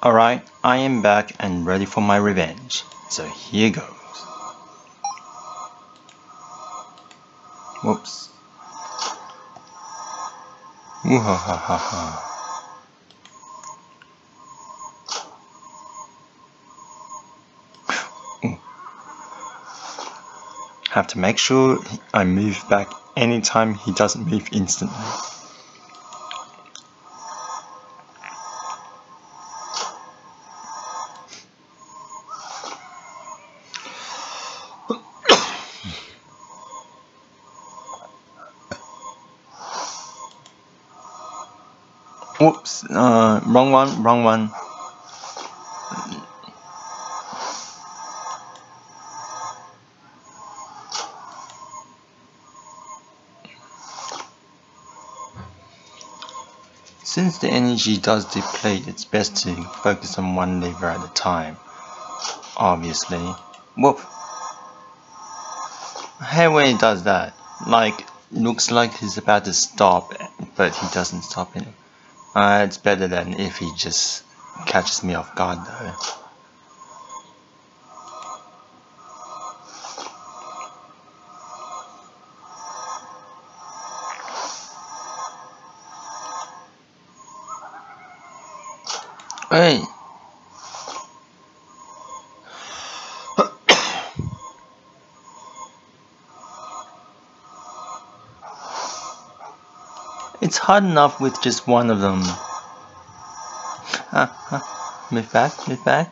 Alright, I am back and ready for my revenge. So here goes. Whoops. Woohahaha. Have to make sure I move back anytime he doesn't move instantly. Wrong one, wrong one. Since the energy does deplete, it's best to focus on one lever at a time. Obviously. When he does that, like, looks like he's about to stop, but he doesn't stop it. Uh, it's better than if he just catches me off guard though. Hey! It's hard enough with just one of them. Ah, ah. Move back, move back.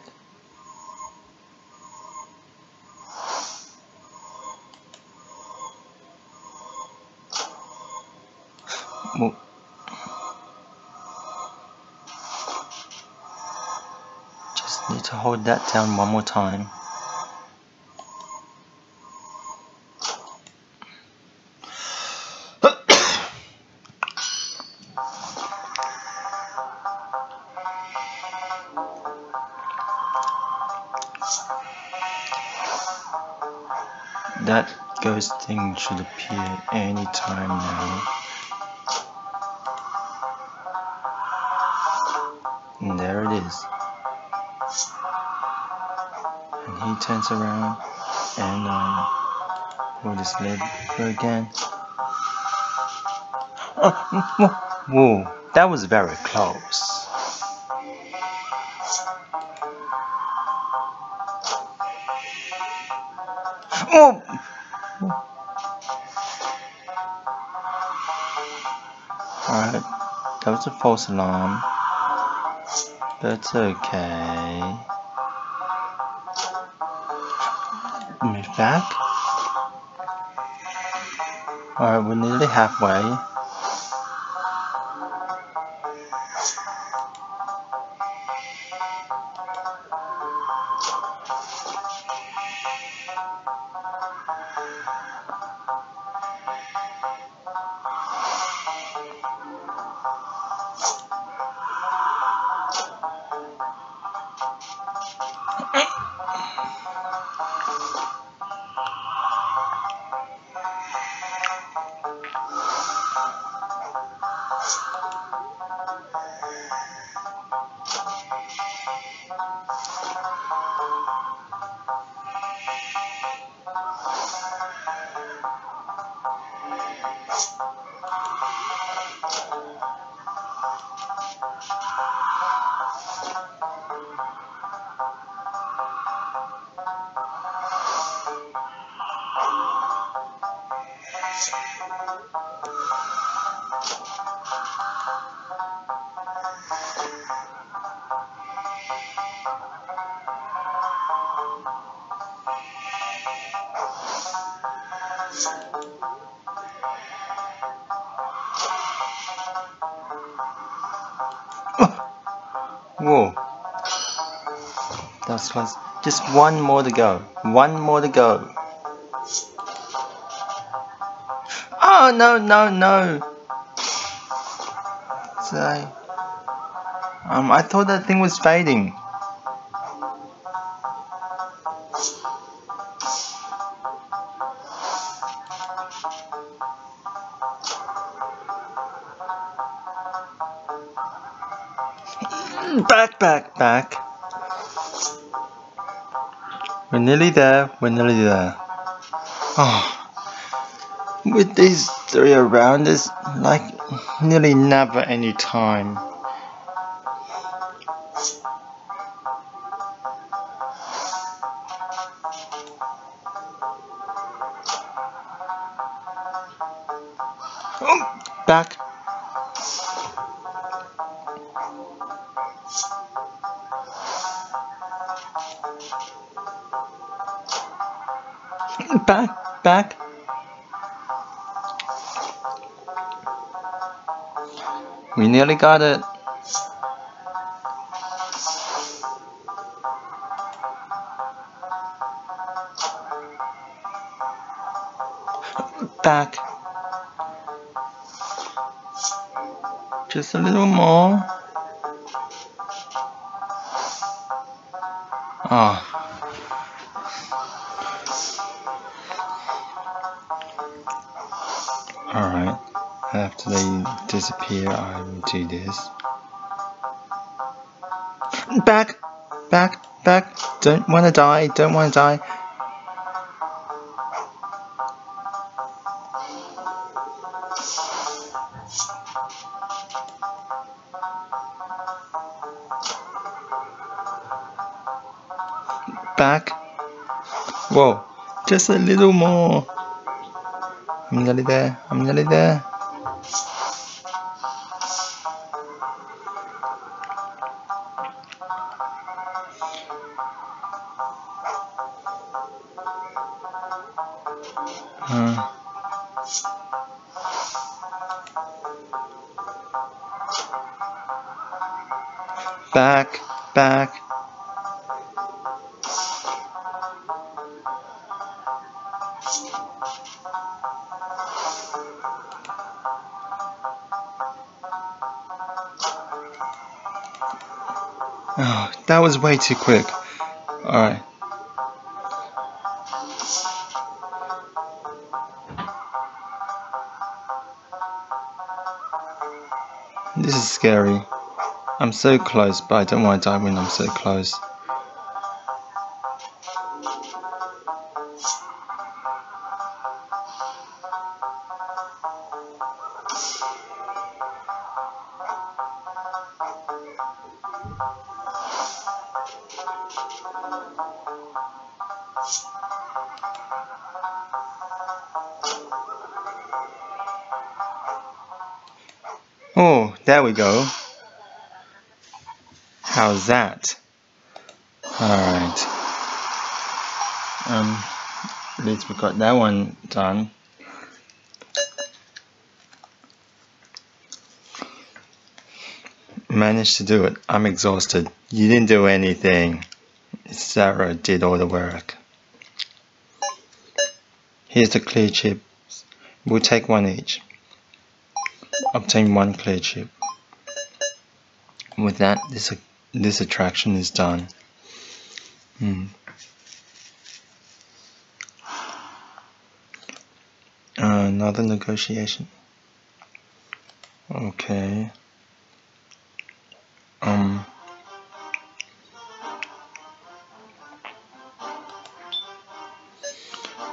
Just need to hold that down one more time. That ghost thing should appear anytime now. And there it is. And he turns around and um, pull this lever again. Whoa, that was very close. Oh! Alright, that was a false alarm. That's okay. Move back. Alright, we're nearly halfway. Whoa. That's close. Just one more to go. One more to go. Oh, no, no, no. So, um, I thought that thing was fading. Back, back, back. We're nearly there, we're nearly there. Oh. With these three around, there's like nearly never any time. Oh, back. Back, back. We nearly got it. Back. Just a little more. Ah. Oh. They disappear, I do this. Back! Back! Back! Don't wanna die, don't wanna die. Back. Whoa, just a little more. I'm nearly there. I'm nearly there. Uh. Was way too quick. Alright. This is scary. I'm so close, but I don't want to die when I'm so close. Oh, there we go. How's that? Alright. Um, at least we got that one done. Managed to do it. I'm exhausted. You didn't do anything. Sara did all the work. Here's the clear chips. We'll take one each. Obtain one clear chip. With that, this this attraction is done. Hmm. Another negotiation. Okay. Um.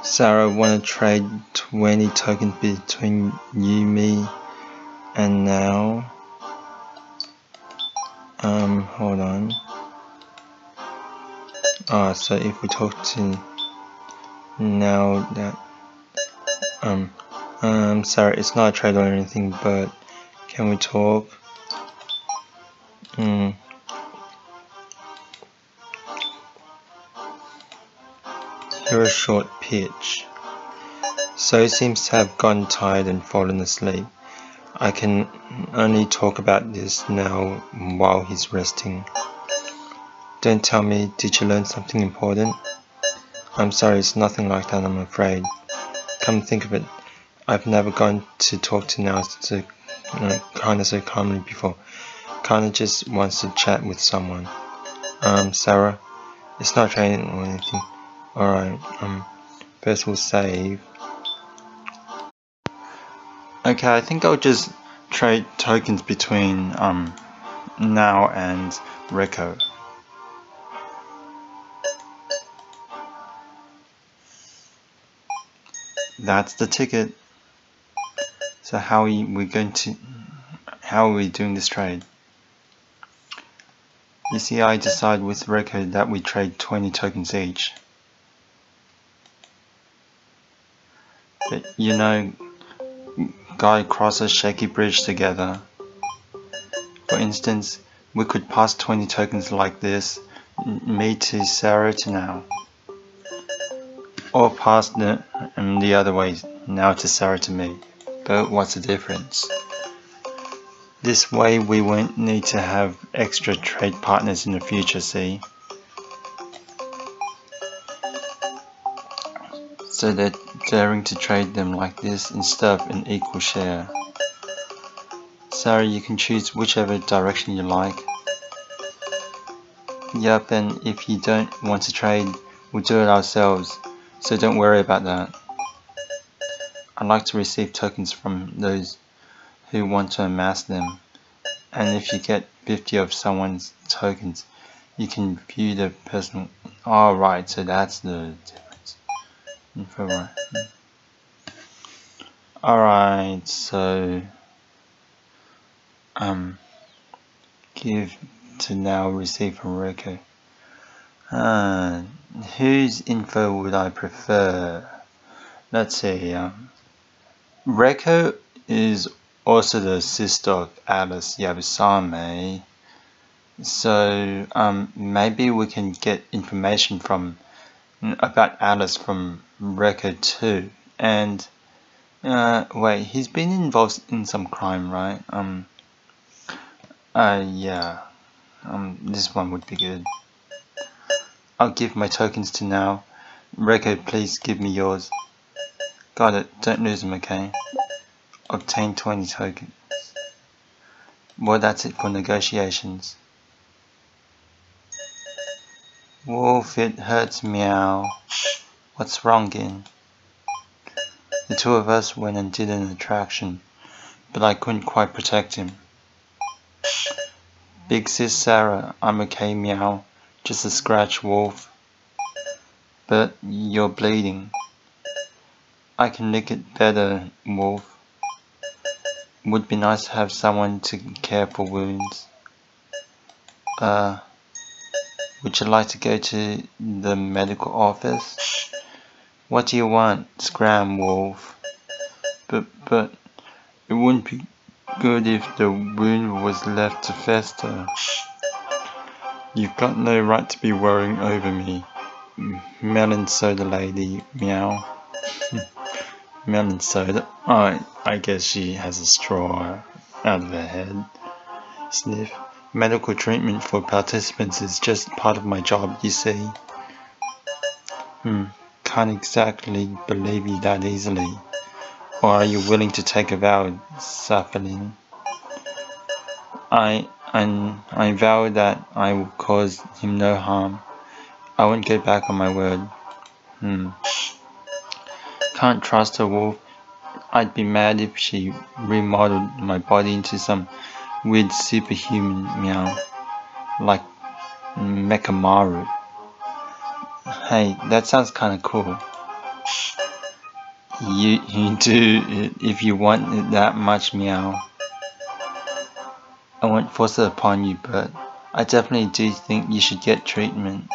Sara wanna trade 20 tokens between you, me, and Nao. Um, hold on. Ah, so if we talk to Nao that um um sorry it's not a trade or anything but can we talk Hmm. Here a short pitch. So seems to have gone tired and fallen asleep. I can only talk about this now while he's resting. Don't tell me, did you learn something important? I'm sorry, it's nothing like that, I'm afraid. Come think of it, I've never gone to talk to Nao so, uh, kinda so calmly before. Kinda just wants to chat with someone. Um, Sara, it's not training or anything. Alright, um, first we'll save. Okay, I think I'll just trade tokens between um Nao and Reko. That's the ticket. So how are we going to how are we doing this trade? You see I decide with Reko that we trade 20 tokens each. But you know guy crosses shaky bridge together. For instance, we could pass 20 tokens like this, me to Sara to Nao. Or pass the, um, the other way, Nao to Sara to me. But what's the difference? This way we won't need to have extra trade partners in the future, see? So that daring to trade them like this instead of an equal share. Sorry, you can choose whichever direction you like. Yep, and if you don't want to trade, we'll do it ourselves, so don't worry about that. I like to receive tokens from those who want to amass them, and if you get 50 of someone's tokens, you can view the person. Alright, so that's the February. Alright, so um give to Nao receive from Reko. Uh, whose info would I prefer? Let's see. Um, Reko is also the sister of Alice Yabusame. So um, maybe we can get information from about Alice from record 2 and uh, wait he's been involved in some crime right? Um uh yeah. Um this one would be good. I'll give my tokens to Nao. Record please give me yours. Got it. Don't lose them okay? Obtain 20 tokens. Well that's it for negotiations Wolf, it hurts meow. What's wrong, Gin? The two of us went and did an attraction, but I couldn't quite protect him. Big sis Sara, I'm okay, meow. Just a scratch, Wolf. But you're bleeding. I can lick it better, Wolf. Would be nice to have someone to care for wounds. Uh... Would you like to go to the medical office? What do you want? Scram Wolf. But, but, it wouldn't be good if the wound was left to fester. You've got no right to be worrying over me. Melon soda lady, meow. Melon soda? Oh, I guess she has a straw out of her head. Sniff. Medical treatment for participants is just part of my job, you see. Hmm, can't exactly believe you that easily. Or are you willing to take a vow, Saphalin? I, I, I vow that I will cause him no harm. I won't go back on my word. Hmm. Can't trust a wolf. I'd be mad if she remodeled my body into some with superhuman meow like Mechamaru. Hey, that sounds kinda cool. You, you do if you want it that much meow. I won't force it upon you, but I definitely do think you should get treatment.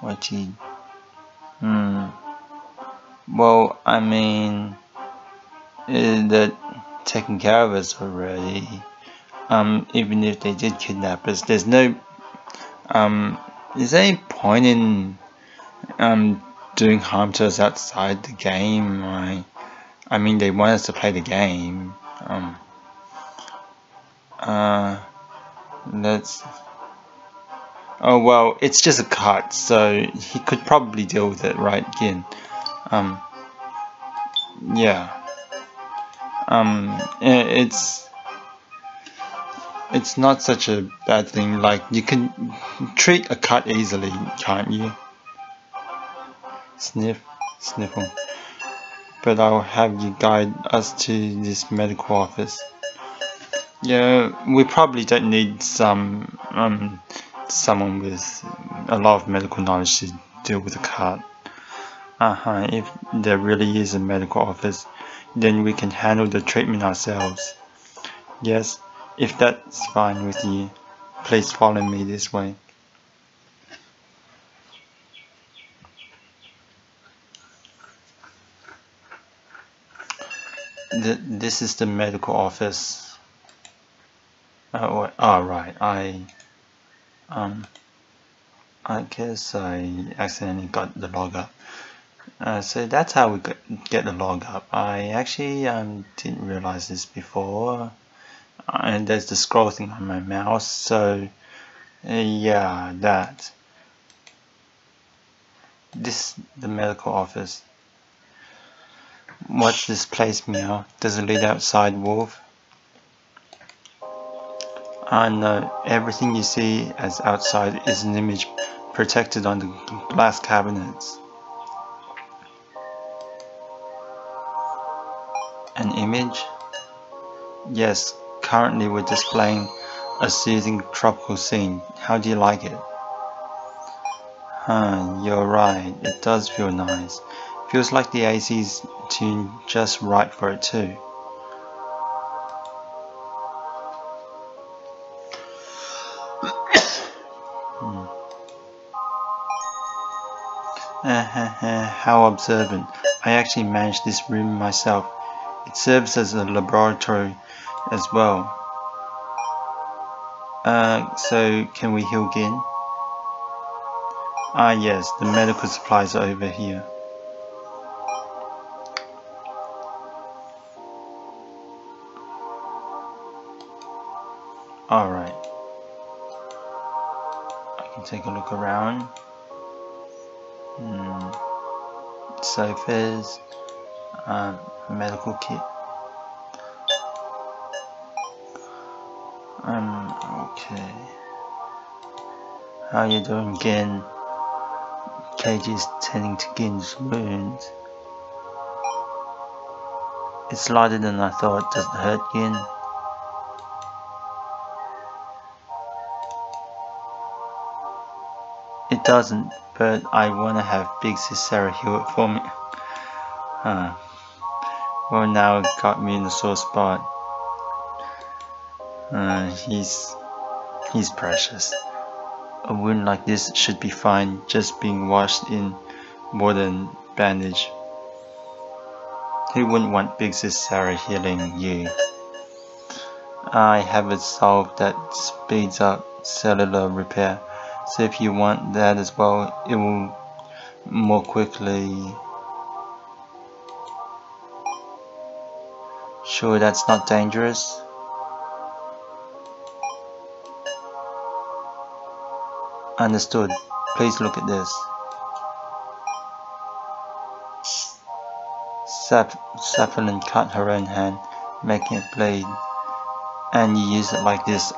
What you... Hmm... Well, I mean... Uh, that taking care of us already um, even if they did kidnap us. There's no, um, is there any point in um, doing harm to us outside the game? I, I mean, they want us to play the game. Um, uh, let's. Oh well, it's just a cut, so he could probably deal with it, right? Again, um, yeah. Um, it's it's not such a bad thing. Like you can treat a cut easily, can't you? Sniff, sniffle. But I'll have you guide us to this medical office. Yeah, we probably don't need some um, someone with a lot of medical knowledge to deal with a cut. Uh-huh, if there really is a medical office, then we can handle the treatment ourselves. Yes, if that's fine with you, please follow me this way. The, this is the medical office. Oh, oh right, I um I guess I accidentally got the log up. Uh, so that's how we get the log up. I actually um, didn't realize this before. Uh, and there's the scroll thing on my mouse. So yeah, that. This the medical office. What's this place meow? Does it lead outside wolf? I know everything you see as outside is an image protected on the glass cabinets. An image? Yes, currently we're displaying a soothing tropical scene. How do you like it? Huh, you're right, it does feel nice. Feels like the AC's tuned just right for it too. Eh, how observant. I actually managed this room myself. It serves as a laboratory as well. Uh, so can we heal again? Ah yes, the medical supplies are over here. Alright. I can take a look around. Hmm. Sofas. Um, medical kit. Um, okay. How you doing, Gin? Keiji is tending to Gin's wounds. It's lighter than I thought. Does it hurt, Gin? It doesn't, but I want to have Big Sis Sara heal it for me. Huh. Well, now it got me in the sore spot. Uh, he's he's precious. A wound like this should be fine, just being washed in more than bandage. He wouldn't want Big Sara healing you? I have a salve that speeds up cellular repair, so if you want that as well, it will more quickly Sure that's not dangerous? Understood. Please look at this. Sap Saffron cut her own hand, making it bleed. And you use it like this,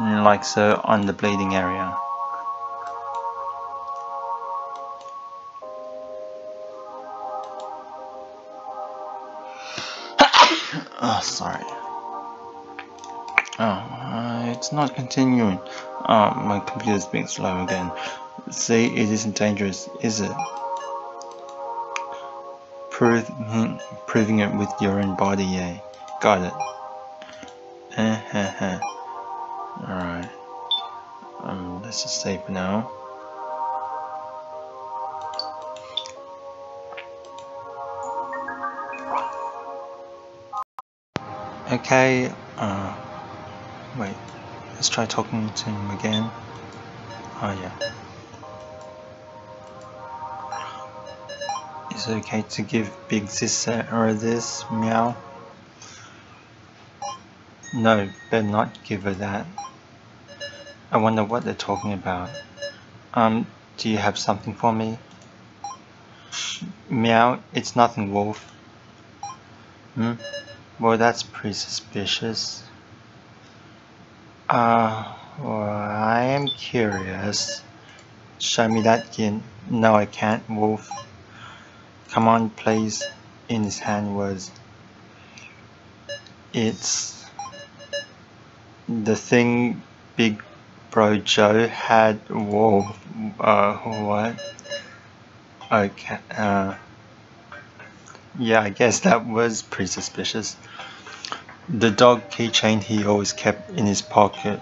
like so, on the bleeding area. Oh, sorry. Oh, uh, it's not continuing. Oh, my computer's being slow again. See, it isn't dangerous, is it? Prove, proving it with your own body, yeah. Got it. Alright. Um, let's just save now. Okay, uh, wait, let's try talking to him again. Oh yeah. Is it okay to give Big Sister or this meow? No, better not give her that. I wonder what they're talking about. Um, do you have something for me? Meow, it's nothing, Wolf. Hmm? Well, that's pretty suspicious. Uh, well, I am curious. Show me that kid. No, I can't, Wolf. Come on, please. In his hand was... It's... the thing Big Bro Joe had whoa uh what okay uh yeah I guess that was pretty suspicious the dog keychain he always kept in his pocket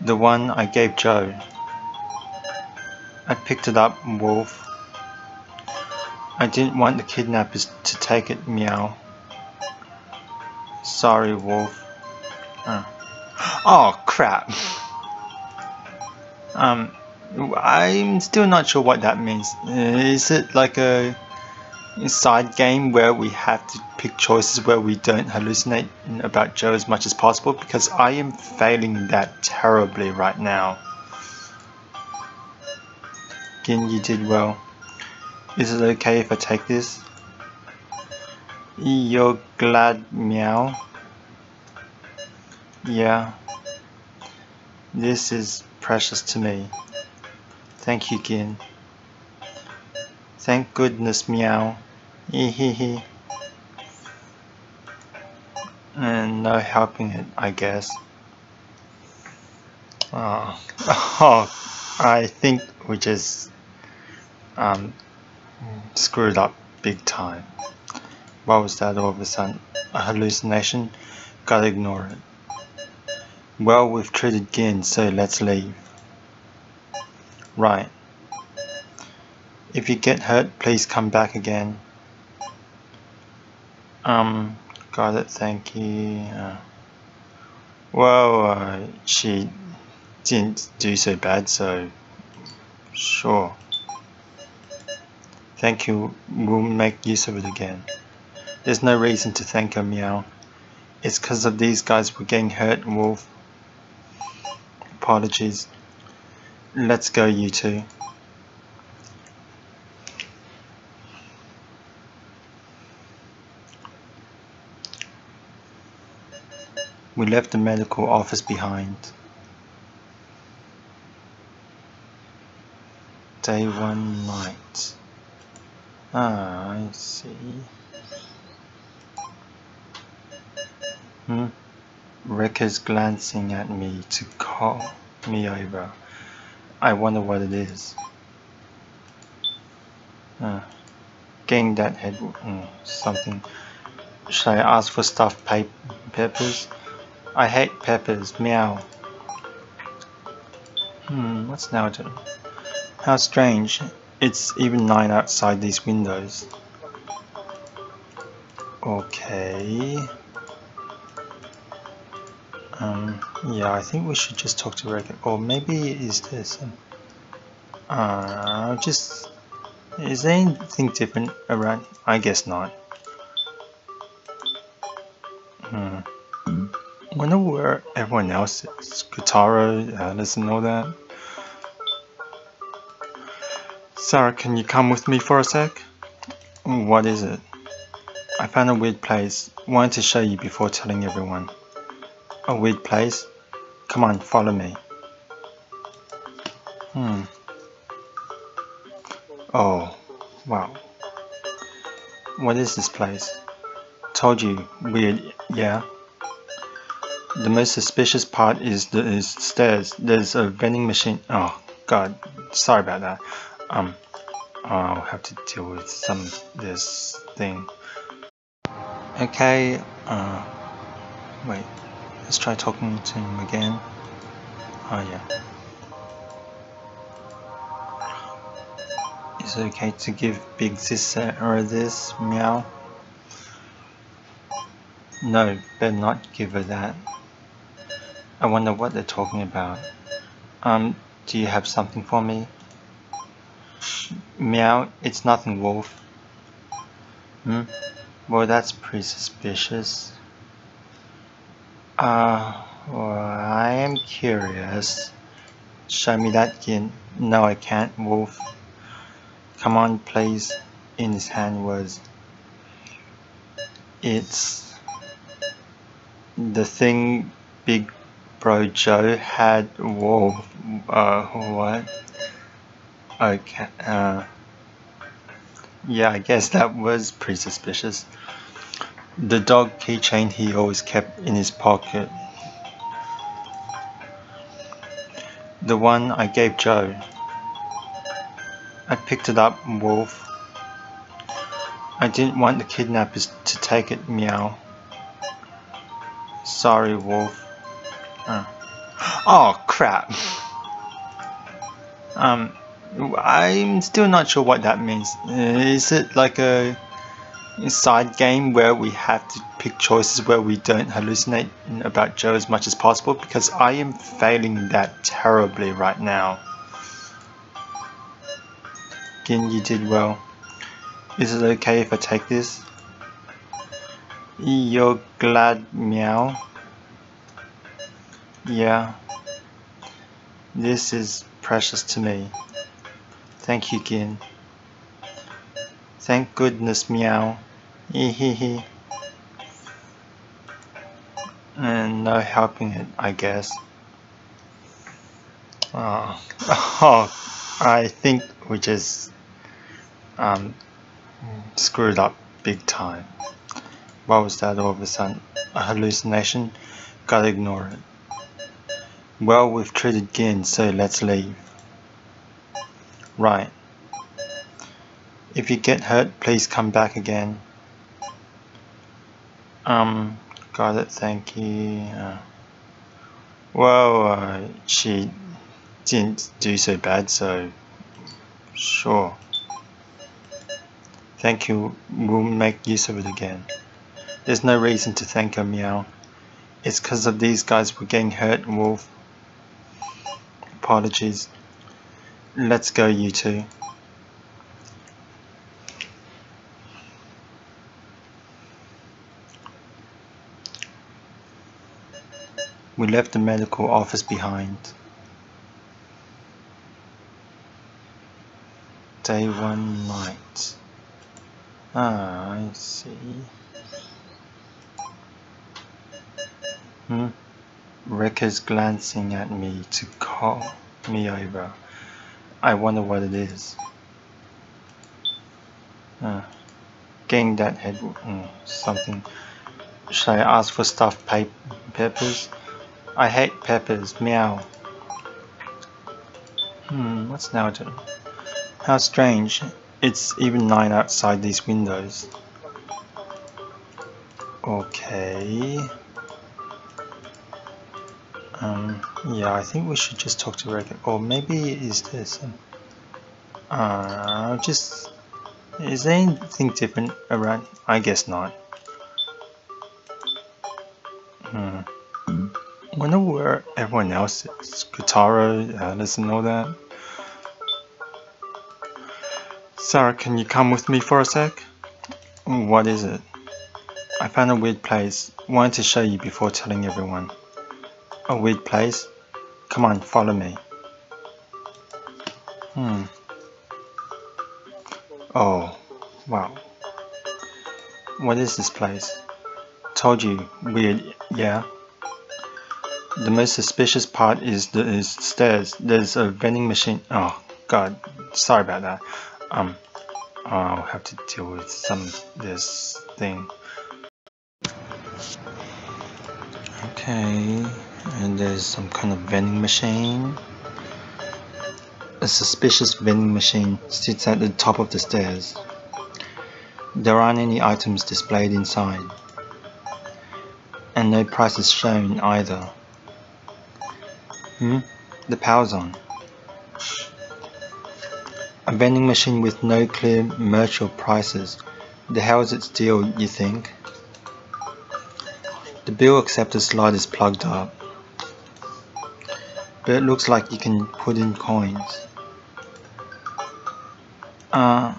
the one I gave Joe I picked it up Wolf I didn't want the kidnappers to take it meow Sorry, Wolf. Uh. Oh, crap. Um, I'm still not sure what that means. Is it like a side game where we have to pick choices where we don't hallucinate about Joe as much as possible? Because I am failing that terribly right now. Again, you did well. Is it okay if I take this? You're glad meow. Yeah. This is precious to me. Thank you, Gin. Thank goodness, meow. Hehehe. and not helping it, I guess. Oh, oh I think we just um, screwed up big time. What was that all of a sudden? A hallucination? Gotta ignore it. Well, we've treated Gin, so let's leave. Right. If you get hurt, please come back again. Um, got it, thank you. Uh, well, uh, she didn't do so bad, so sure. Thank you, we'll make use of it again. There's no reason to thank her, Meow. It's because of these guys we're getting hurt, Wolf. Apologies. Let's go, you two. We left the medical office behind. Day one night. Ah, I see. Hmm? Rick is glancing at me to call me over. I wonder what it is. Uh, getting that head mm, something. Should I ask for stuffed pe peppers? I hate peppers. Meow. Hmm, what's Nao doing? How strange. It's even 9 outside these windows. Okay. Um, yeah, I think we should just talk to Regan. Or maybe it is this. Uh, just... Is there anything different around? I guess not. Hmm. Wonder where everyone else is. Kotaro, Alice and all that. Sara, can you come with me for a sec? What is it? I found a weird place. Wanted to show you before telling everyone. A weird place? Come on, follow me. Hmm. Oh, wow. What is this place? Told you, weird, yeah? The most suspicious part is the is stairs. There's a vending machine. Oh, God. Sorry about that. Um, I'll have to deal with some this thing. Okay, uh, wait. Let's try talking to him again. Oh yeah. Is it okay to give Big Sister or this? Meow? No, better not give her that. I wonder what they're talking about. Um, do you have something for me? Meow, it's nothing, Wolf. Hmm? Well, that's pretty suspicious. Uh, well, I am curious. Show me that again. No, I can't, Wolf. Come on, please. In his hand was... It's... The thing Big Bro Joe had... Whoa, uh, what? Okay, uh... Yeah, I guess that was pretty suspicious. the dog keychain he always kept in his pocket. The one I gave Joe. I picked it up, Wolf. I didn't want the kidnappers to take it, Meow. Sorry, Wolf. Oh, crap. Um, I'm still not sure what that means. Is it like a side game where we have to pick choices where we don't hallucinate about Joe as much as possible? Because I am failing that terribly right now. Again, you did well. Is it okay if I take this? You're glad, meow? Yeah. This is precious to me. Thank you, Gin. Thank goodness, meow. Hehehe. and no helping it, I guess. Oh, oh I think we just um, screwed up big time. What was that all of a sudden? A hallucination? Gotta ignore it. Well, we've treated Gin, so let's leave. Right. If you get hurt, please come back again. Um, got it, thank you. Uh, well, uh, she didn't do so bad, so sure. Thank you, we'll make use of it again. There's no reason to thank her, Meow. It's because of these guys we're getting hurt, Wolf. Apologies. Let's go, you two. We left the medical office behind. Day one night. Ah, I see. Hmm. Rick is glancing at me to call me over. I wonder what it is. Uh, that head mm, something. Should I ask for stuffed pe peppers? I hate peppers. Meow. Hmm, what's Nao doing? How strange. It's even 9 outside these windows. Okay. Um, yeah, I think we should just talk to Regan. Or maybe is this... Uh, just... Is there anything different around? I guess not. Hmm. wonder where everyone else is. Kotaro, Alice all that. Sara, can you come with me for a sec? What is it? I found a weird place. Wanted to show you before telling everyone. A weird place? Come on, follow me. Hmm. Oh, wow. What is this place? Told you, weird, yeah? The most suspicious part is the is stairs. There's a vending machine. Oh, God. Sorry about that. Um, I'll have to deal with some this thing. Okay and there's some kind of vending machine. A suspicious vending machine sits at the top of the stairs. There aren't any items displayed inside, and no prices shown either. Hmm? The power's on. A vending machine with no clear merch or prices. The hell is its deal, you think? The bill acceptor slide is plugged up but it looks like you can put in coins. Uh,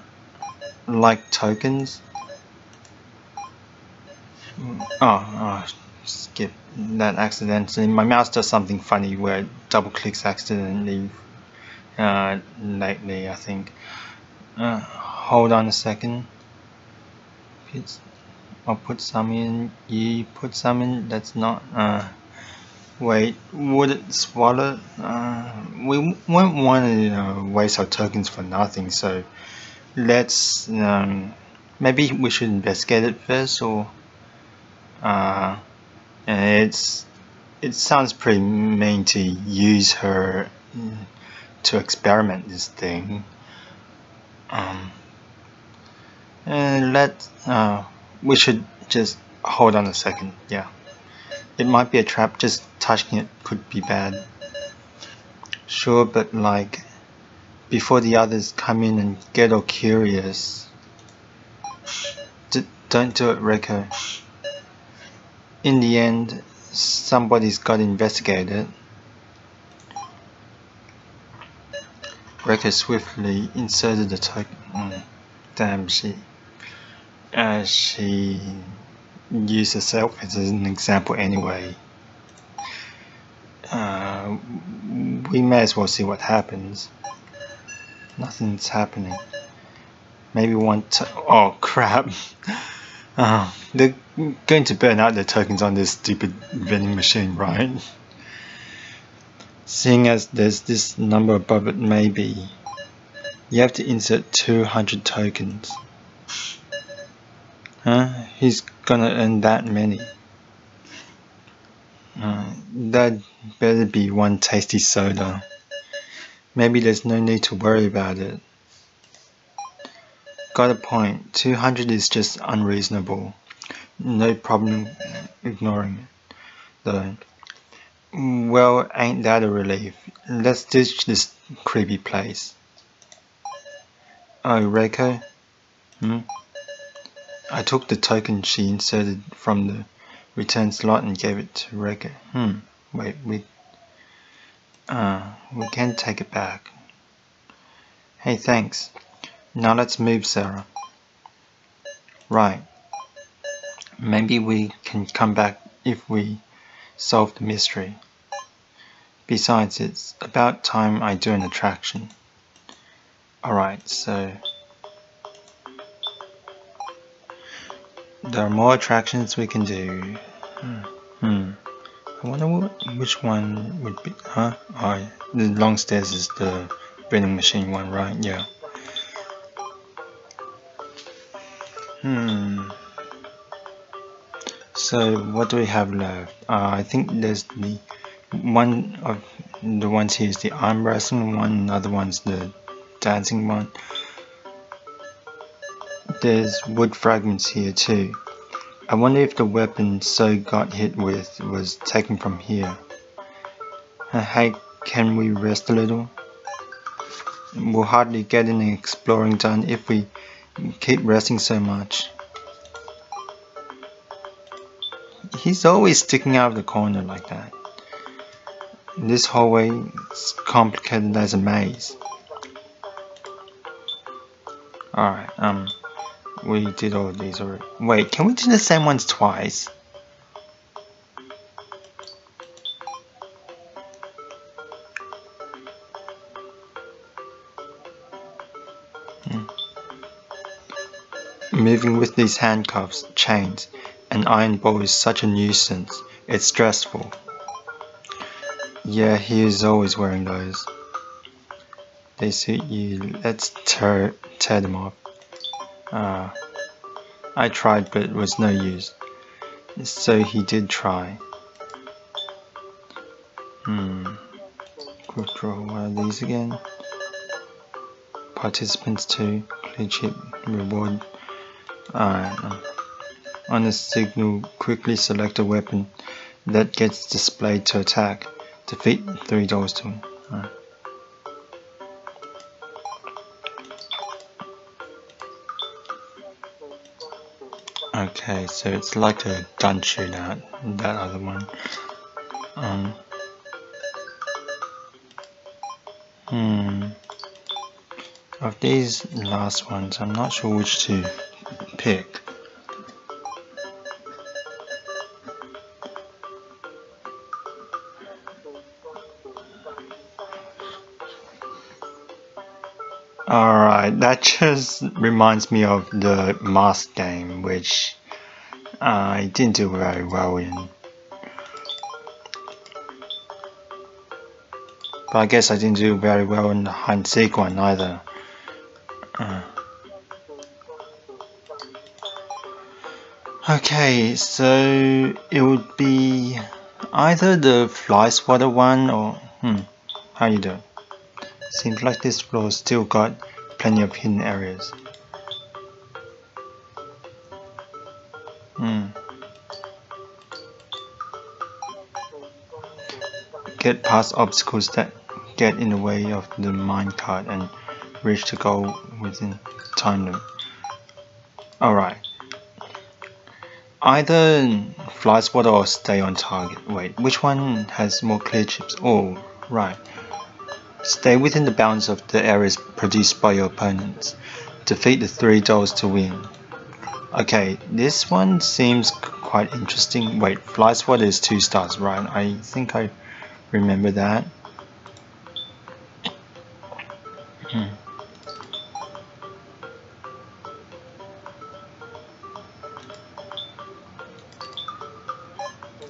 like tokens. Oh, oh, skip that accidentally. My mouse does something funny where it double clicks accidentally uh, lately, I think. Uh, hold on a second. It's, I'll put some in. You put some in. That's not. Uh, Wait, would it swallow? Uh, we won't want to you know, waste our tokens for nothing, so let's um, maybe we should investigate it first, or Uh, it's it sounds pretty mean to use her to experiment this thing. Um, and let uh, we should just hold on a second. Yeah, it might be a trap. Just touching it could be bad. Sure, but like before the others come in and get all curious. D don't do it, Reko. In the end, somebody's got investigated. Reko swiftly inserted the token. Mm, damn, she, uh, she used herself as an example anyway. Uh, we may as well see what happens. Nothing's happening. Maybe one oh crap. Uh, they're going to burn out the tokens on this stupid vending machine, right? Seeing as there's this number above it, maybe. You have to insert 200 tokens. Huh? He's gonna earn that many. Uh, that better be one tasty soda. Maybe there's no need to worry about it. Got a point. 200 is just unreasonable. No problem ignoring it, though. Well, ain't that a relief? Let's ditch this creepy place. Oh, Reko? Hmm? I took the token she inserted from the return slot and gave it to Reko. Hmm, wait, we... Uh, we can take it back. Hey, thanks. Now let's move, Sara. Right. Maybe we can come back if we solve the mystery. Besides, it's about time I do an attraction. Alright, so... There are more attractions we can do. Hmm. hmm. I wonder what, which one would be... Huh? Oh, the long stairs is the vending machine one, right? Yeah. Hmm. So what do we have left? Uh, I think there's the one of the ones here is the arm wrestling one, another one's the dancing one. There's wood fragments here too. I wonder if the weapon Sou got hit with was taken from here. Uh, hey, can we rest a little? We'll hardly get any exploring done if we keep resting so much. He's always sticking out of the corner like that. This hallway is complicated as a maze. Alright, um, we did all of these already. Wait, can we do the same ones twice? Hmm. Moving with these handcuffs, chains, and iron ball is such a nuisance. It's stressful. Yeah, he is always wearing those. They suit you. Let's tear, tear them off. Uh, I tried, but it was no use. So he did try. Hmm. Quick draw. What are these again? Participants 2. Clear chip reward. Alright. Uh, on a signal, quickly select a weapon that gets displayed to attack. Defeat three doors to him. Okay, so it's like a gun shootout, that other one. Um, hmm. Of these last ones, I'm not sure which to pick. Alright, that just reminds me of the Mask game, which I didn't do very well in. But I guess I didn't do very well in the one either. Uh. Okay, so it would be either the fly swatter one or hmm, how you? Seems like this floor still got plenty of hidden areas. Hmm. Get past obstacles that get in the way of the minecart and reach the goal within time limit. Alright. Either fly swatter or stay on target. Wait, which one has more clear chips? Oh, right. Stay within the bounds of the areas produced by your opponents. Defeat the three dolls to win. Okay, this one seems quite interesting. Wait, fly swatter is two stars, right? I think I remember that. Hmm.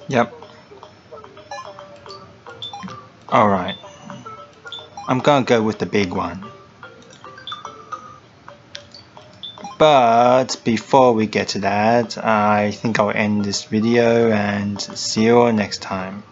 Yep. Alright. I'm gonna go with the big one. But before we get to that, I think I'll end this video and see you all next time.